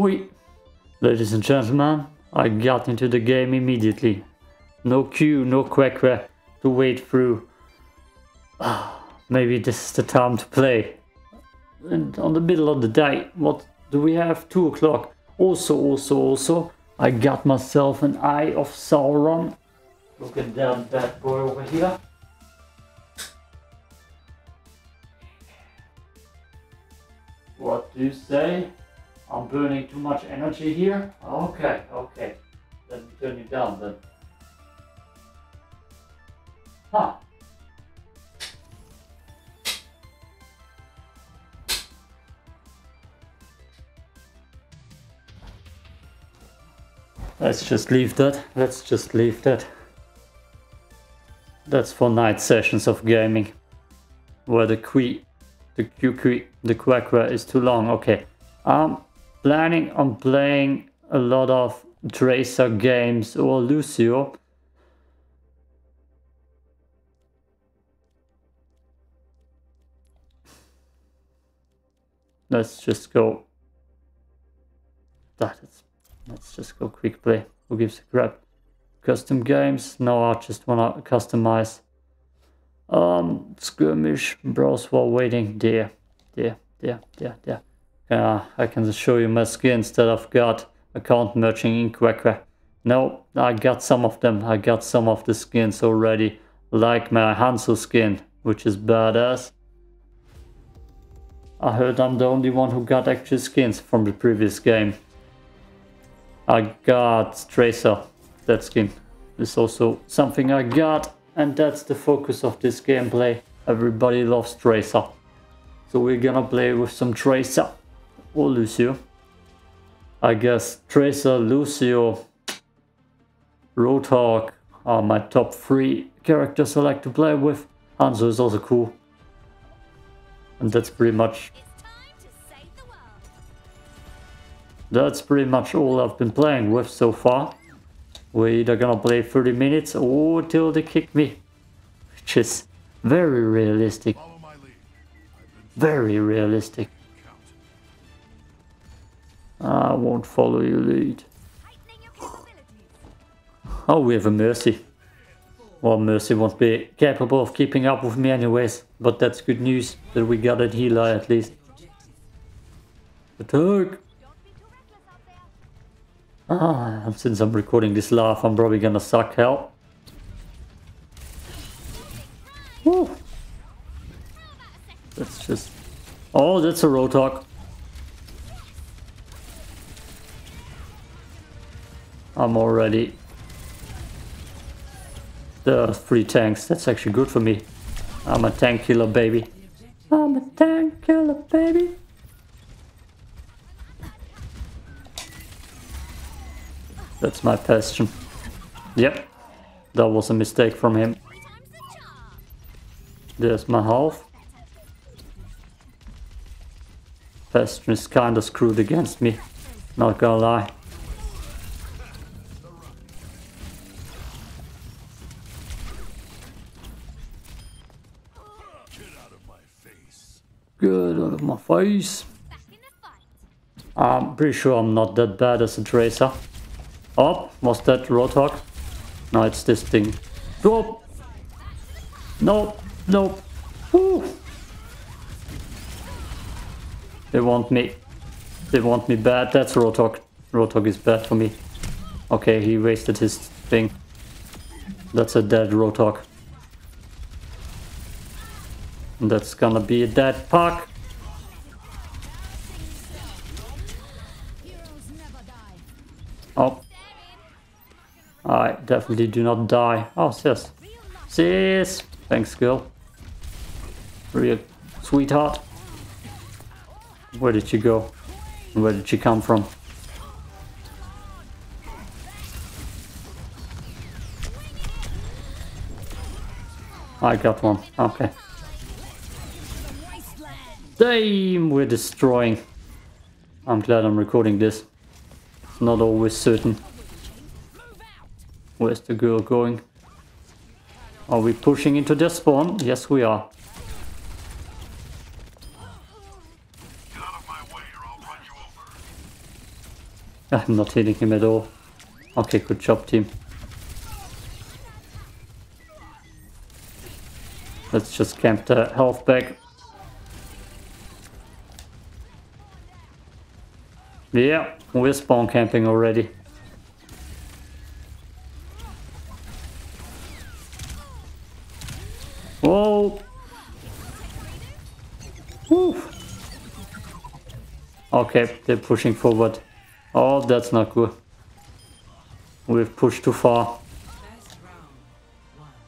Oi! Ladies and gentlemen, I got into the game immediately. No queue, no quack to wait through. Ah, maybe this is the time to play. And on the middle of the day, what do we have? 2 o'clock. Also, also, also, I got myself an Eye of Sauron. Look at that bad boy over here. What do you say? I'm burning too much energy here? Okay, okay. Let me turn you down then. Huh. Let's just leave that. Let's just leave that. That's for night sessions of gaming. Where the que the QQ the quackra is too long. Okay. I'm planning on playing a lot of Tracer games or Lucio. Let's just go. That is Let's just go quick play. Who gives a crap? Custom games? No, I just wanna customize. Um, skirmish, browse while waiting. There, there, there, there, there. I can show you my skins that I've got account merging in Quackra. No, I got some of them. I got some of the skins already. Like my Hanzo skin, which is badass. I heard I'm the only one who got actual skins from the previous game. I got Tracer, that skin is also something I got and that's the focus of this gameplay. Everybody loves Tracer. So we're gonna play with some Tracer or Lucio. I guess Tracer, Lucio, Roadhog are my top three characters I like to play with. Hanzo is also cool. And that's pretty much That's pretty much all I've been playing with so far. We're either gonna play 30 minutes or till they kick me. Which is very realistic. Very realistic. I won't follow your lead. Oh, we have a Mercy. Well, Mercy won't be capable of keeping up with me anyways. But that's good news that we got a healer at least. Attack! Ah, since I'm recording this laugh, I'm probably gonna suck hell. Woo. That's just... Oh, that's a Roadhog. I'm already... The three tanks, that's actually good for me. I'm a tank killer, baby. I'm a tank killer, baby. That's my passion. Yep, that was a mistake from him. There's my health. Bastion is kinda screwed against me, not gonna lie. Get out of my face. I'm pretty sure I'm not that bad as a tracer. Oh, was that Roadhog? No, it's this thing. Oh! No, no. Woo. They want me. They want me bad. That's Roadhog. Roadhog is bad for me. Okay, he wasted his thing. That's a dead Roadhog. That's gonna be a dead puck. Oh. I definitely do not die. Oh, sis. Sis! Thanks, girl. Real sweetheart. Where did you go? Where did you come from? I got one. Okay. Damn, we're destroying. I'm glad I'm recording this. It's not always certain. Where's the girl going? Are we pushing into their spawn? Yes, we are. Ah, I'm not hitting him at all. Okay, good job, team. Let's just camp the health back. Yeah, we're spawn camping already. Whoa! Okay, they're pushing forward. Oh, that's not good. We've pushed too far.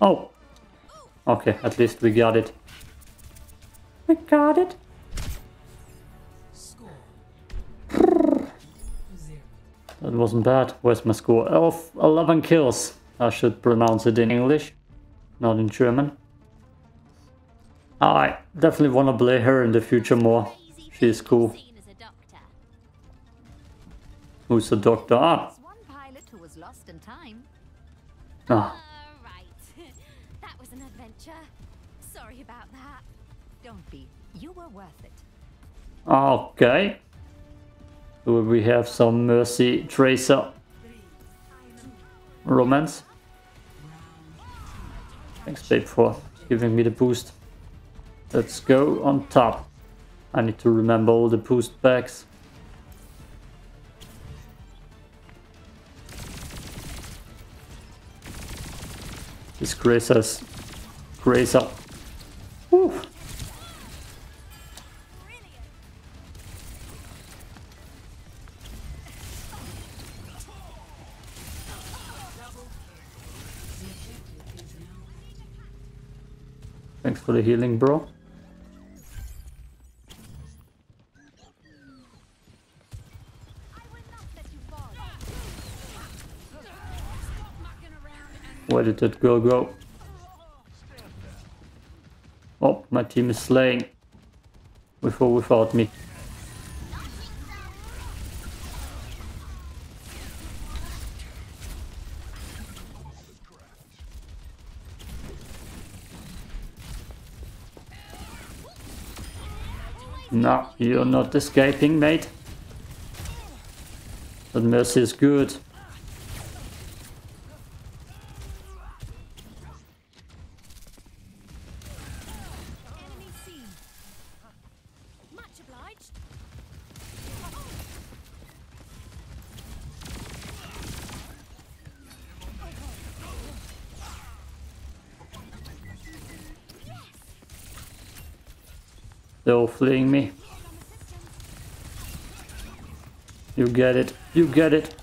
Oh! Okay, at least we got it. We got it. That wasn't bad. Where's my score? Elf, 11 kills. I should pronounce it in English, not in German. I definitely want to play her in the future more. She's cool. Who's the doctor? Ah. Who was lost in time. ah. That was an adventure. Sorry about that. Don't be. You were worth it. Okay. We have some Mercy Tracer romance? Thanks, babe, for giving me the boost. Let's go on top. I need to remember all the boost bags. This Gracer's Gracer. Woo. Thanks for the healing, bro. Where did that girl go? Oh, my team is slaying. With or without me. No, you're not escaping, mate. But Mercy is good. Fleeing me. You get it. You get it.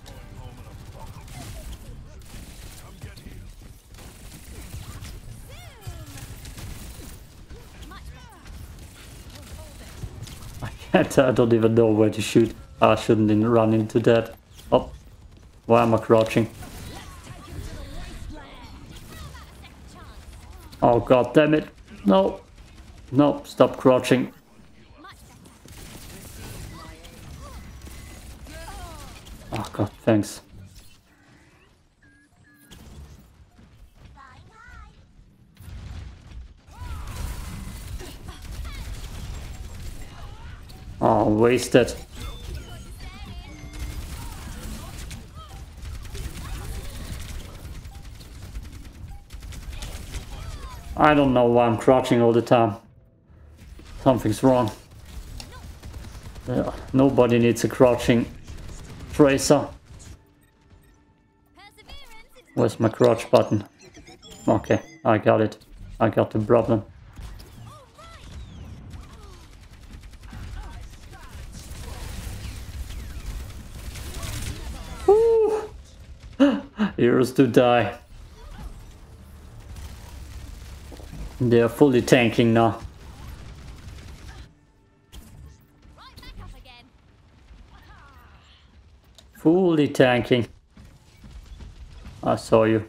I can't. I don't even know where to shoot. I shouldn't run into that. Oh. Why am I crouching? Oh god damn it. No. No, stop crouching. Thanks. Oh, wasted. I don't know why I'm crouching all the time. Something's wrong. Yeah, nobody needs a crouching tracer. Where's my crouch button? Okay, I got it. I got the problem. Woo! Heroes to die. They're fully tanking now. Fully tanking. I saw you.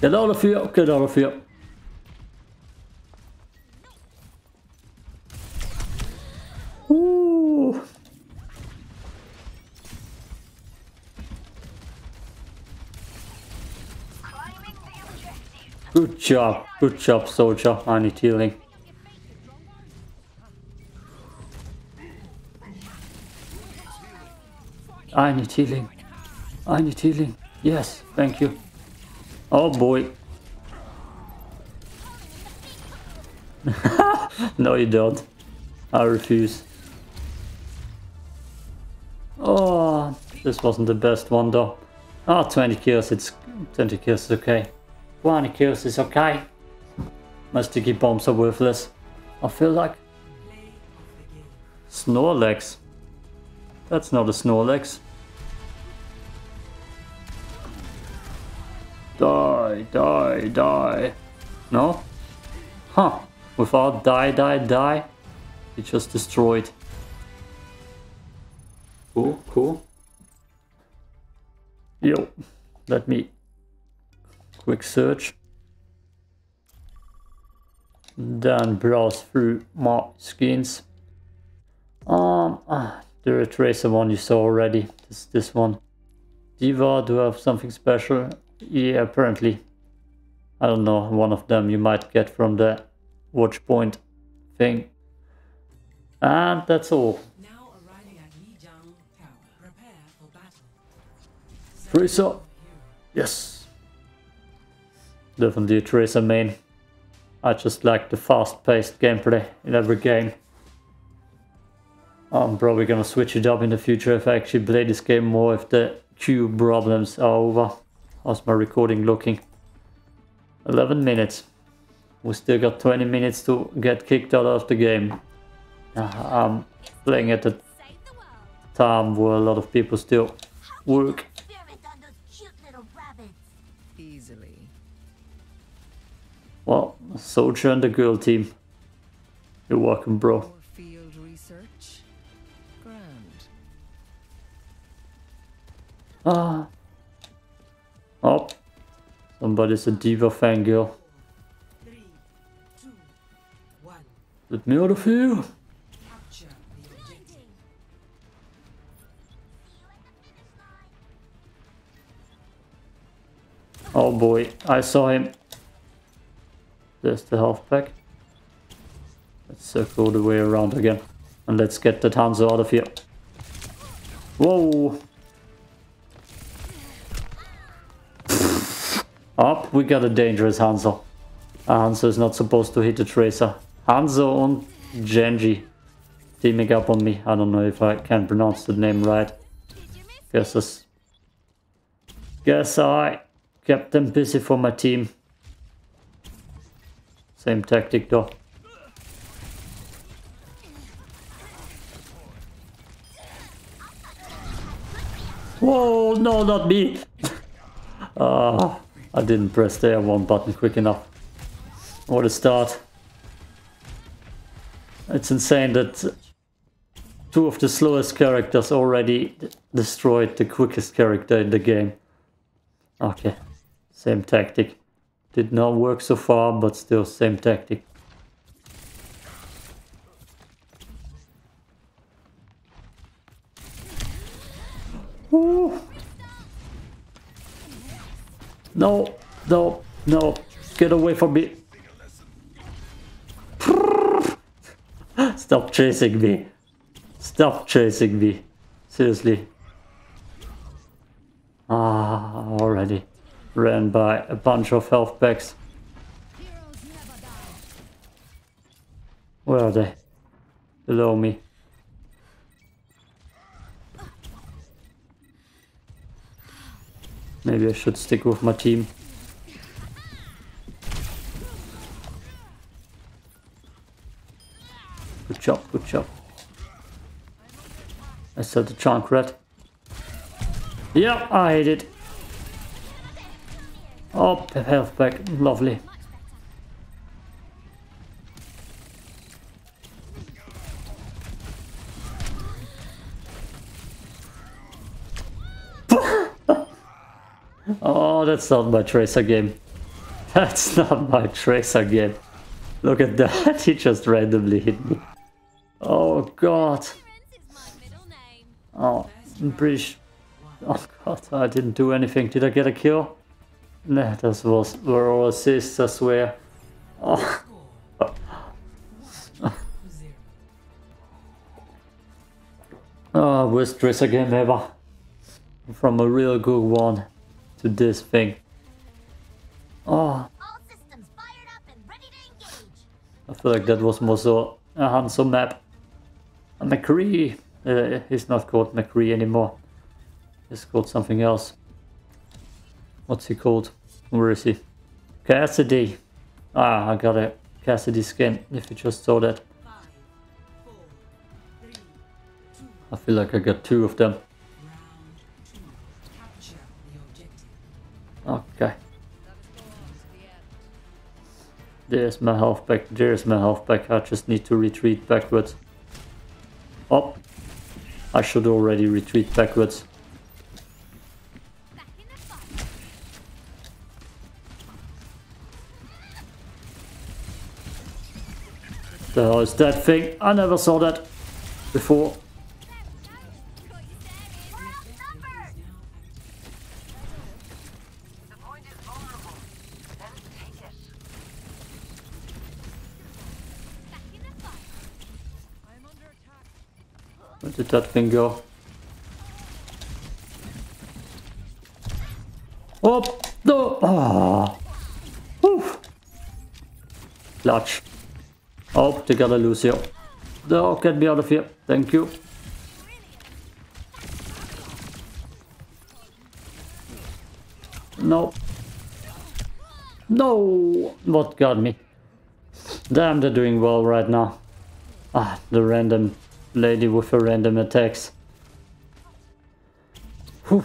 Get out of here! Get out of here! Woo! Good job. Good job, soldier. I need healing. I need healing. I need healing. Yes, thank you. Oh boy. no you don't. I refuse. Oh, this wasn't the best one though. Ah, oh, 20 kills, it's 20 kills okay. 20 kills is okay. My sticky bombs are worthless. I feel like. Snorlax. That's not a Snorlax. Die, die, die. No? Huh. Without die, die, die. He just destroyed. Cool, cool. Yo, let me quick search. Then browse through my skins. Um, ah, the retracer one you saw already. This this one. D.Va, do I have something special? Yeah, apparently. I don't know, one of them you might get from the Watchpoint thing. And that's all. Tracer! Yes! Definitely a Tracer main. I just like the fast-paced gameplay in every game. I'm probably gonna switch it up in the future if I actually play this game more if the queue problems are over. How's my recording looking? 11 minutes. We still got 20 minutes to get kicked out of the game. I'm playing at a time where a lot of people still work Well, soldier and the girl team. You're welcome, bro. Field research. Grand. Ah. Oh. Somebody's a D.Va fangirl. Three, two, one. Let me out of here. Oh boy, I saw him. There's the health pack. Let's circle the way around again. And let's get the Hanzo out of here. Whoa! Up, we got a dangerous Hanzo. Hanzo is not supposed to hit the Tracer. Hanzo and Genji teaming up on me. I don't know if I can pronounce the name right. Guess, guess I kept them busy for my team. Same tactic though. Whoa, no, not me! Ah, I didn't press the L1 button quick enough. What a start. It's insane that two of the slowest characters already destroyed the quickest character in the game. Okay, same tactic. Did not work so far, but still same tactic. Ooh. No, no, no. Get away from me. Stop chasing me. Stop chasing me. Seriously. Ah, already ran by a bunch of health packs. Where are they? Below me. Maybe I should stick with my team. Good job, good job. I said the chunk red. Yeah, I hate it. Oh, health back. Lovely. oh, that's not my Tracer game. That's not my Tracer game. Look at that, he just randomly hit me. Oh god. Oh, I'm Oh god, I didn't do anything. Did I get a kill? Nah, that was were all assists, I swear. Oh. oh, worst Tracer game ever. From a real good one to this thing. Oh, All systems fired up and ready to engage. I feel like that was more so a handsome map. A McCree. Uh, he's not called McCree anymore. He's called something else. What's he called? Where is he? Cassidy. Ah, I got a Cassidy skin, if you just saw that. I feel like I got two of them. Okay. There's my health back, there's my health back. I just need to retreat backwards. Oh, I should already retreat backwards. The hell is that thing? I never saw that before. Where did that thing go? Oh, no! Ah. Whew. Clutch. Gotta lose here. No, get me out of here. Thank you. No. No! What got me? Damn, they're doing well right now. Ah, the random lady with her random attacks. Whew.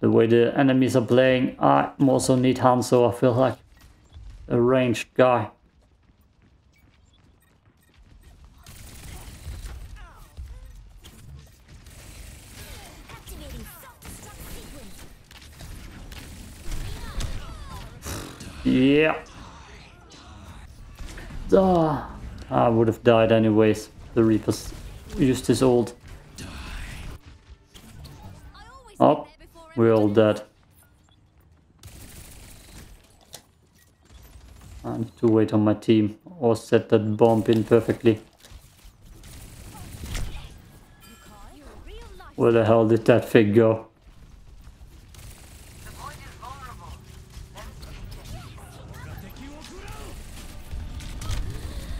The way the enemies are playing, I also need Hanzo. I feel like a ranged guy. Yeah. Ah, I would have died anyways. The Reapers used his ult. Oh, get there before we're all dead. I need to wait on my team or set that bomb in perfectly. You're a real life. Where the hell did that thing go?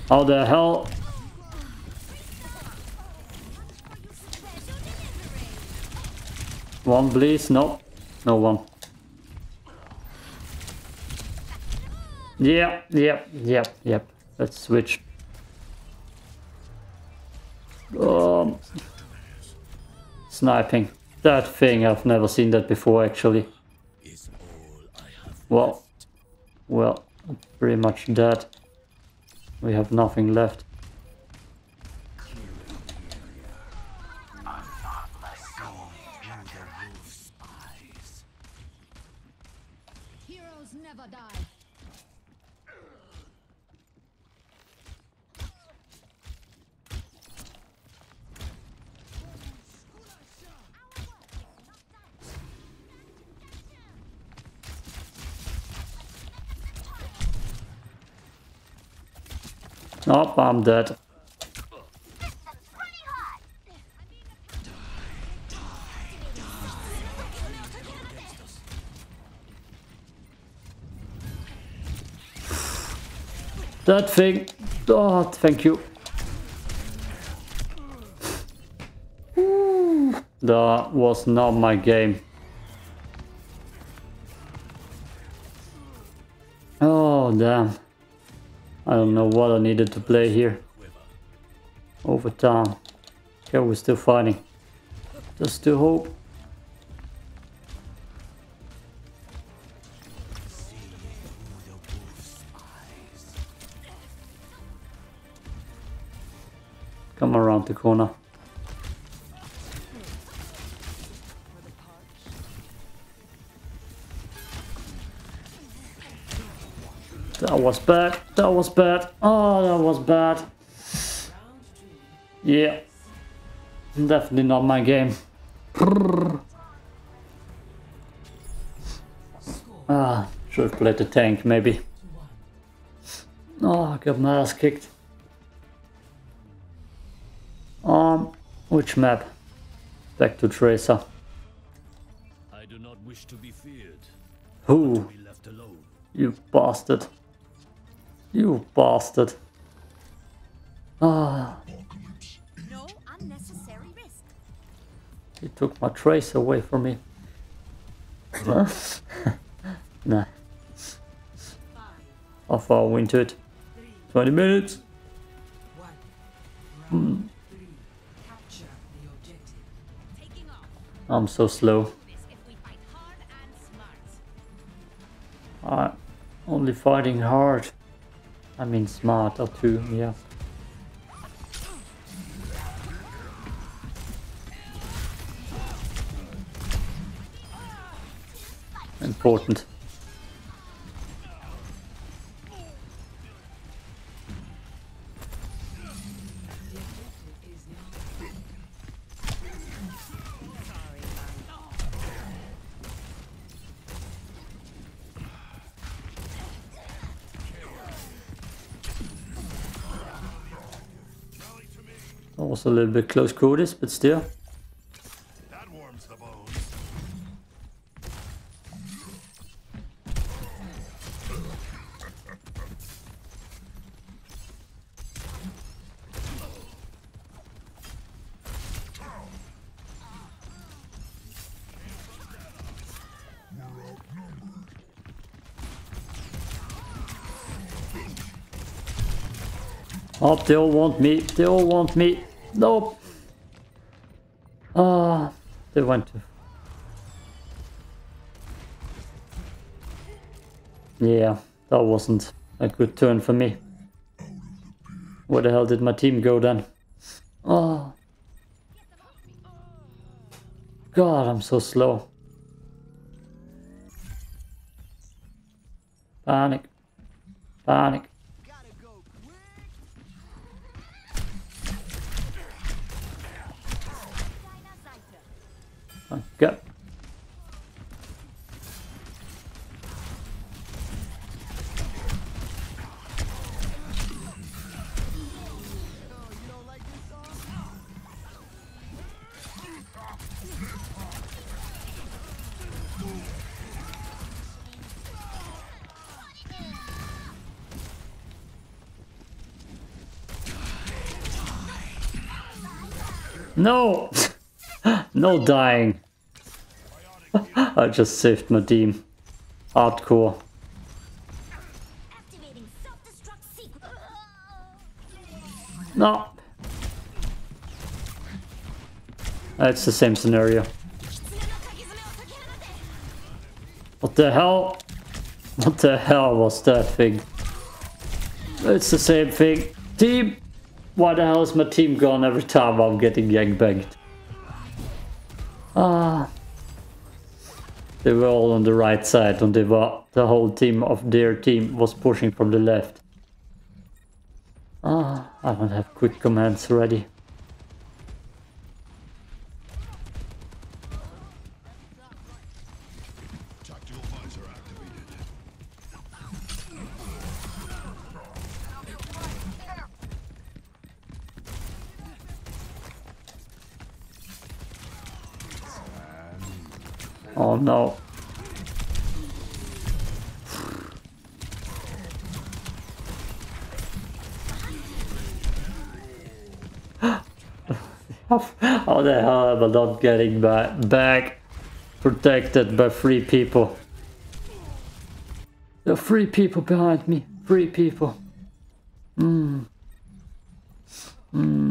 How the hell? One please? No. No one. Yeah, yep, yep, yep. Let's switch. Um, sniping. That thing, I've never seen that before actually. Well, well, pretty much dead. We have nothing left. Nope, I'm dead. That thing. Oh, thank you. That was not my game. Oh, damn. I don't know what I needed to play here. Over Overtime. Okay, we're still fighting. There's still hope. Come around the corner. Was bad. That was bad. Oh, that was bad. Yeah. Definitely not my game. Ah, should have played the tank, maybe. Oh, I got my ass kicked. Um, which map? Back to Tracer. I do not wish to be feared. Who? Be left alone. You bastard. You bastard. Ah, No unnecessary risk. he took my trace away from me. nah. How far we into it? 20 minutes. One. Round three. Capture the objective. Taking off. I'm so slow. This if we fight hard and smart. I only fighting hard. I mean smart or two, yeah. Important. Was a little bit close quarters, but still. That warms the bones. Oh, they all want me. They all want me. Nope. Ah, they went to. Yeah, that wasn't a good turn for me. Where the hell did my team go then? Oh. God, I'm so slow. Panic. Panic. No! no dying. I just saved my team. Hardcore. No. It's the same scenario. What the hell? What the hell was that thing? It's the same thing. Team! Why the hell is my team gone every time I'm getting gangbanged? Ah. They were all on the right side and they were, the whole team of their team was pushing from the left. Ah, I don't have quick commands ready. Oh no. How the hell am I not getting back, back protected by three people? There are three people behind me. Three people. Hmm. Hmm.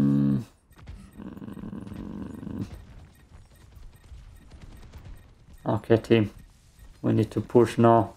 Okay, team. We need to push now.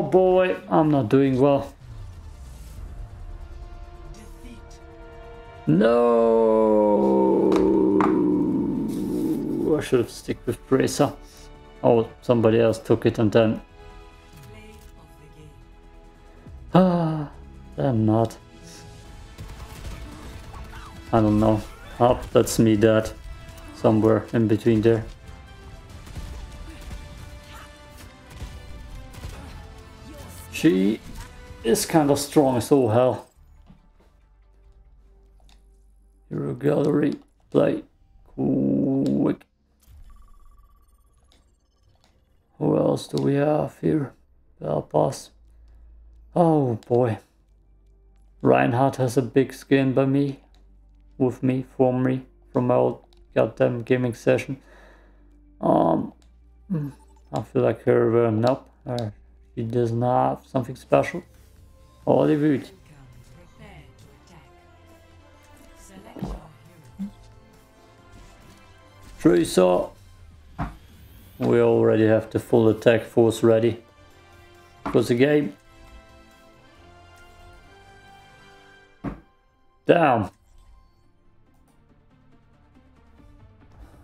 Oh boy, I'm not doing well. No! I should have stick with Bracer. Oh, somebody else took it and then... Ah, then not. I don't know. Up, that's me dead. Somewhere in between there. She is kind of strong as all hell. Hero gallery, play quick. Who else do we have here? Help us. Oh boy. Reinhardt has a big skin by me. With me, for me, from my old goddamn gaming session. Um, mm, I feel like her, uh, nope. Uh, she doesn't have something special. Select your hero. Tracer. We already have the full attack force ready for the game. Damn.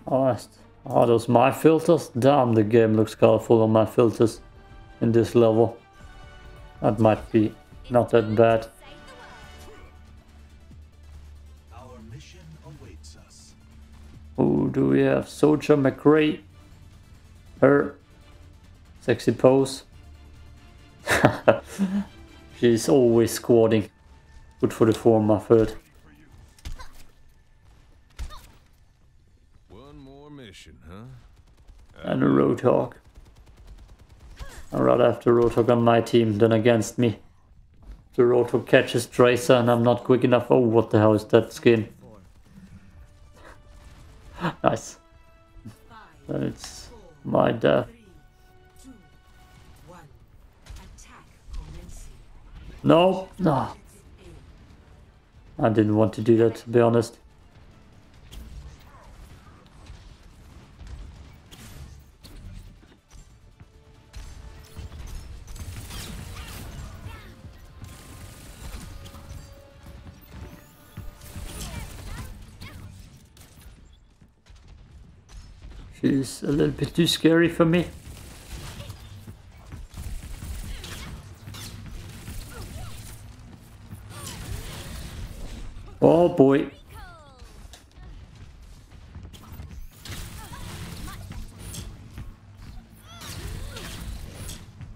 Oh, are those my filters? Damn, the game looks colorful on my filters in this level. That might be not that bad. Save the world. Our mission awaits us. Who do we have? Soldier McCree. Her. Sexy pose. She's always squatting. Good for the form, I've heard. One more mission, huh? And a Roadhog. I'd rather have the Roadhog on my team than against me. The Roadhog catches Tracer and I'm not quick enough. Oh, what the hell is that skin? nice. Then it's my death. No, no. I didn't want to do that, to be honest. A little bit too scary for me. Oh boy.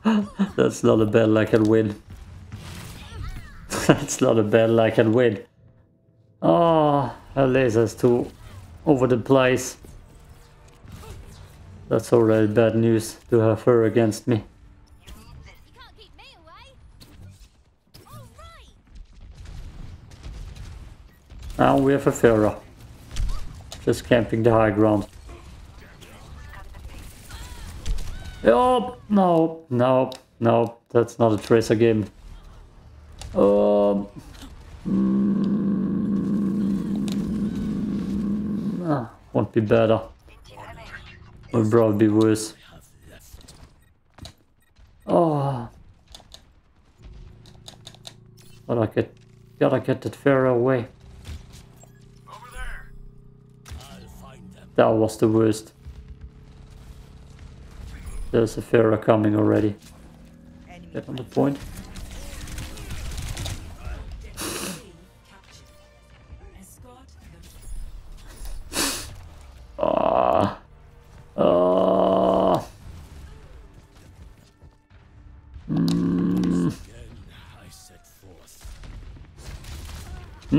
That's not a battle I can win. That's not a battle I can win. Ah, oh, her laser's too over the place. That's already bad news to have her against me. Now we have a Pharah. Just camping the high ground. Oh, no, no, no, that's not a Tracer game. Um, mm, ah, won't be better. Will probably be worse. Oh. Gotta get, gotta get that Pharah away. Over there. I'll find them. That was the worst. There's a Pharah coming already. Get on the point.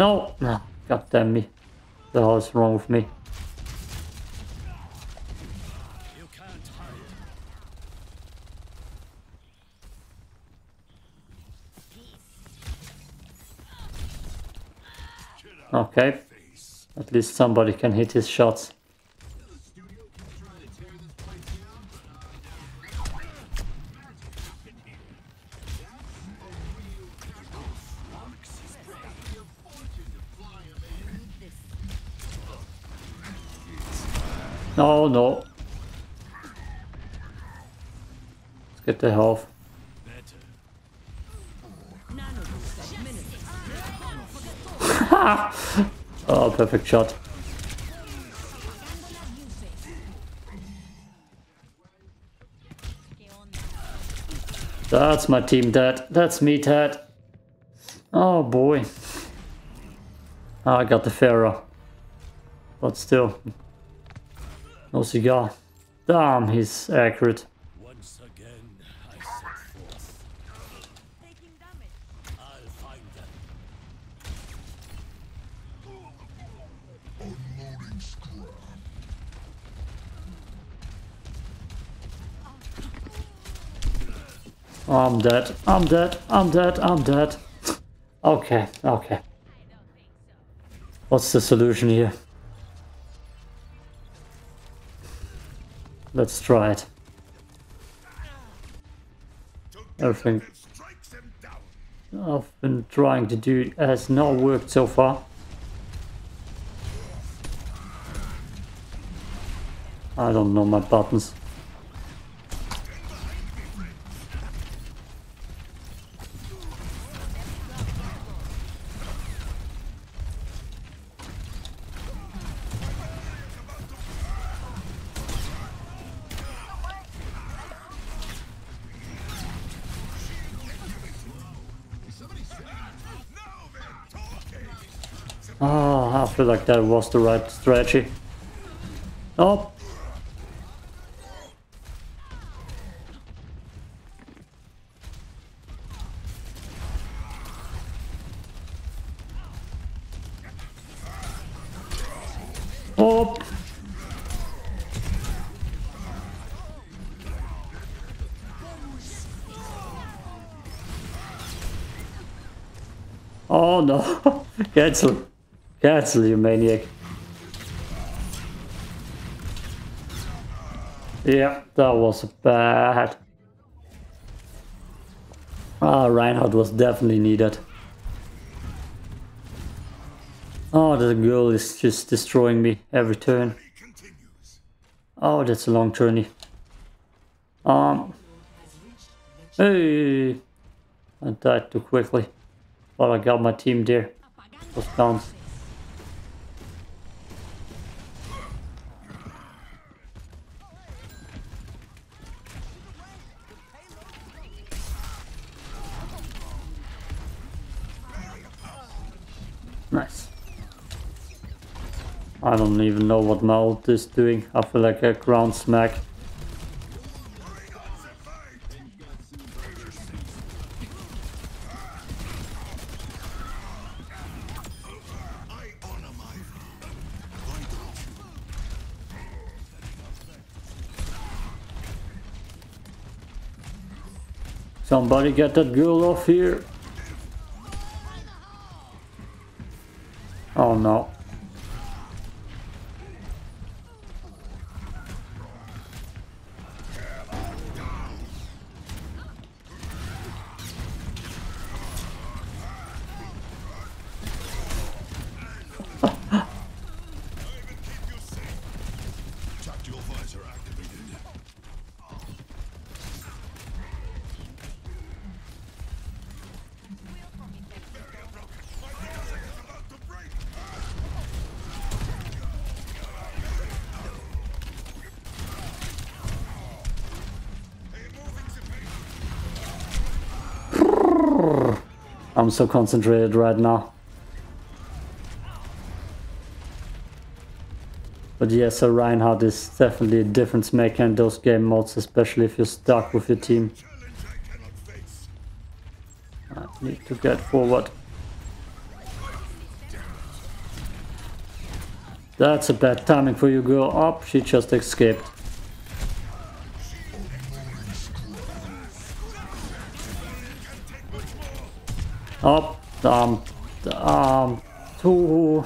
No. No. God damn me. The hell is wrong with me? You can't hide. Okay. At least somebody can hit his shots. No, no. Let's get the health. oh, perfect shot. That's my team, Dad. That's me, Dad. Oh, boy. Oh, I got the Pharah. But still, no cigar. Damn, he's accurate. Once again, I set forth. Taking damage. I'll find them. I'm dead. I'm dead. I'm dead. I'm dead. okay, okay. What's the solution here? Let's try it. Everything. I've been trying to do has not worked so far. I don't know my buttons. Feel like that was the right strategy. Oh, Oh. Oh no. Cancel. Cancel, you maniac. Yeah, that was bad. Ah, Reinhardt was definitely needed. Oh, the girl is just destroying me every turn. Oh, that's a long journey. Um, hey, I died too quickly. But I got my team there. Those counts. I don't even know what my ult is doing. I feel like a ground smack. Somebody get that girl off here. Oh no. I'm so concentrated right now. But yes, a Reinhardt is definitely a difference maker in those game modes, especially if you're stuck with your team. I. Need to get forward. That's a bad timing for you, girl. Up, she just escaped. Um, um, two.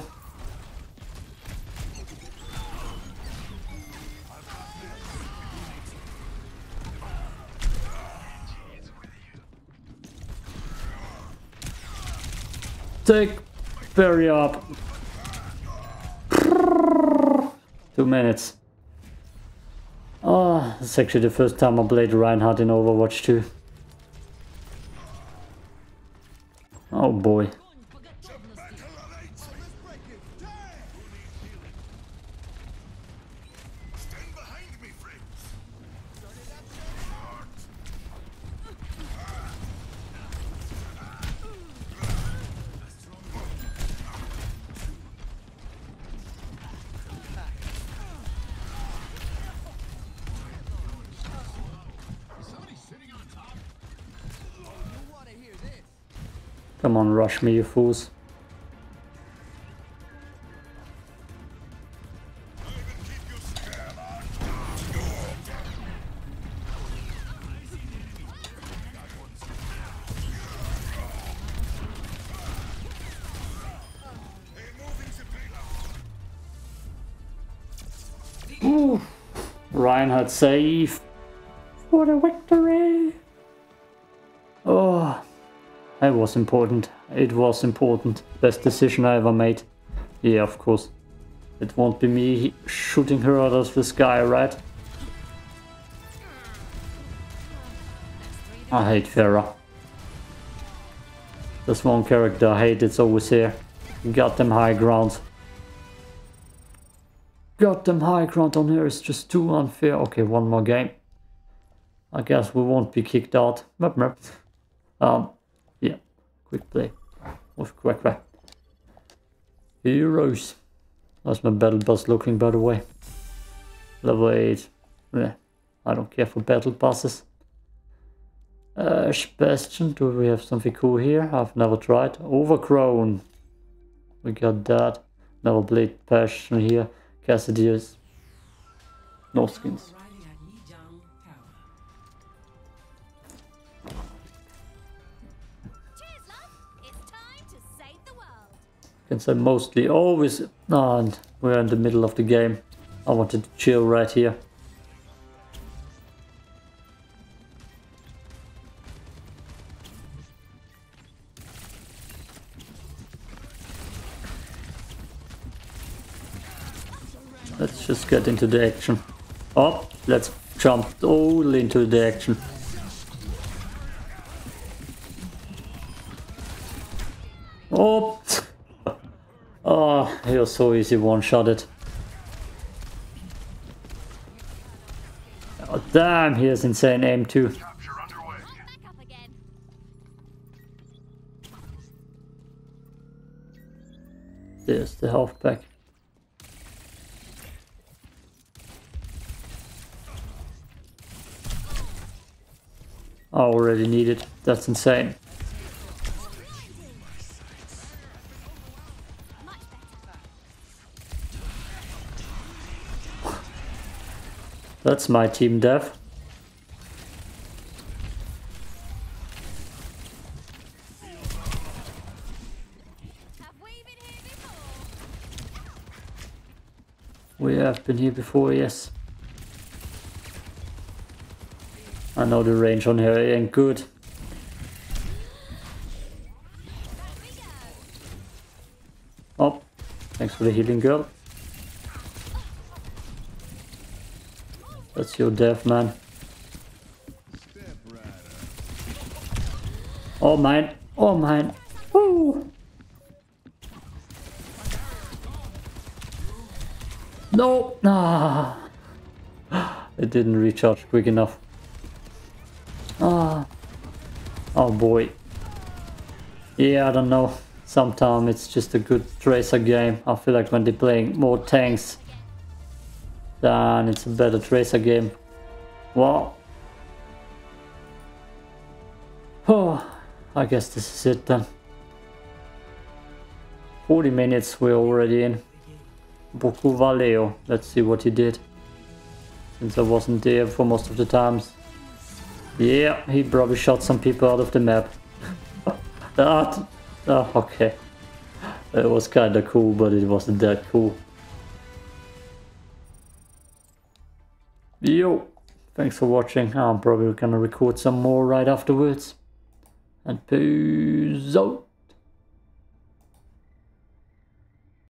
Take Barry up. Two minutes. Oh, it's actually the first time I played Reinhardt in Overwatch 2. Oh boy. Battle on eight. Stand behind me, friends. Come on, rush me, you fools. Payload. Reinhardt save for the victory. Oh, that was important. It was important. Best decision I ever made. Yeah, of course. It won't be me shooting her out of the sky, right? I hate Pharah. There's one character I hate, it's always here. Got them high ground. Got them high ground on here, it's just too unfair. Okay, one more game. I guess we won't be kicked out. Um, yeah, quick play. With quack quack. Heroes. How's my battle bus looking, by the way? Level 8. Yeah, I don't care for battle buses. Uh, Bastion, do we have something cool here? I've never tried. Overgrown. We got that. Never Blade Passion here. Cassidy's. No skins. Can say mostly always. And we're in the middle of the game. I wanted to chill right here. Let's just get into the action. Oh, let's jump all into the action. Oh, oh, you're so easy one-shotted. Oh, damn, he has insane aim too. There's the health pack. I already need it. That's insane. That's my team. Have we have been here before, yes. I know the range on here ain't good. Oh, thanks for the healing girl. That's your death, man. Oh, mine. Oh, mine. Woo. No. Ah. It didn't recharge quick enough. Ah. Oh boy. Yeah, I don't know. Sometimes it's just a good tracer game. I feel like when they're playing more tanks, then it's a better tracer game. Wow. Oh, I guess this is it then. 40 minutes we're already in. Boku Valeo. Let's see what he did. Since I wasn't there for most of the times. Yeah, he probably shot some people out of the map. that, oh, okay. It was kinda cool, but it wasn't that cool. Yo, thanks for watching. I'm probably gonna record some more right afterwards. And peace out.